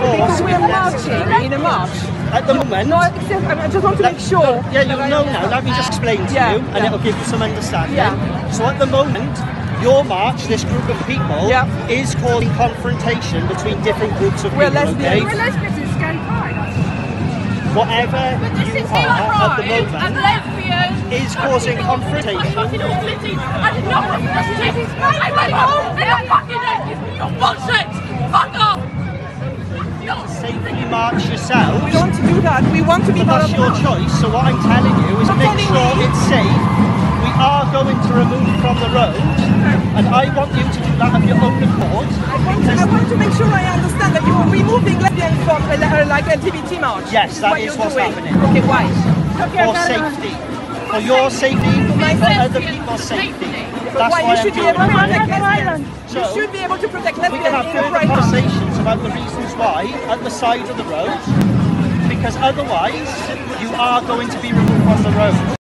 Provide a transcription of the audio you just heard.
force we're marching in a march. At the moment, No, I just, want to Let- make sure. Yeah, you I know now. Let me just explain to Yeah, you, and yeah. it'll give you some understanding. Yeah. So at the moment, your march, this group of people, Yeah. is causing confrontation between different groups of We're people. lesbians. Okay? lesbians in gay pride. Whatever you are at the moment is causing confrontation. March yourself. We don't want to do that. We want to be But part that's of your choice. So what I'm telling you is You're make sure me- it's safe. We are going to remove from the road, and I want you to do that of your own accord. I want, to, I want to make sure I understand that you are removing lesbians from uh, uh, like LGBT march. Yes, that is, what is what's doing. happening. Okay, why? for safety. For your safety, my for other people's safety. But That's why why you I'm should be able to protect lesbians. you So- should be able to protect We can have further conversations about the reasons why at the side of the road, because otherwise you are going to be removed from the road.